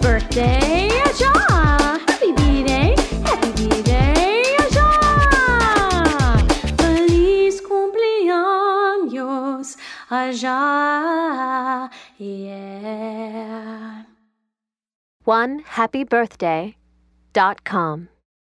birthday, Aja! Happy birthday, happy birthday, Aja! Feliz cumpleaños, Aja! Yeah. One happy birthday dot com.